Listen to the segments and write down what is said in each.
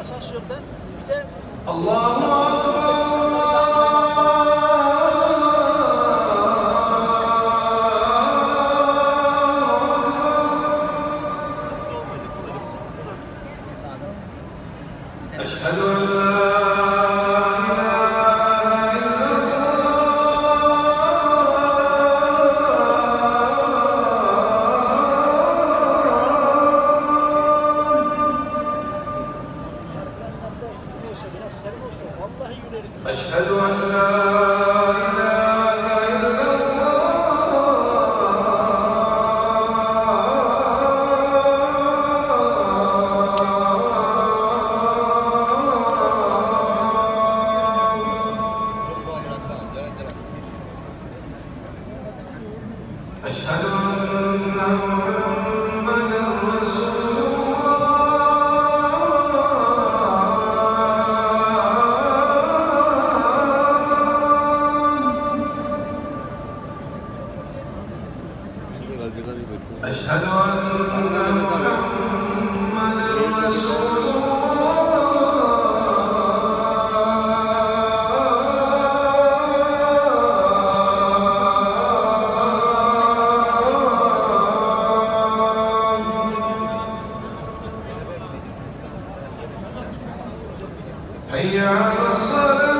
asansörden bir de Allah'a şey Eşhedü أشهد أن لا إله إلا أشهد أن محمدا أشهد أن محمدا رسول الله. حي على الصلاة.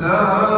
لا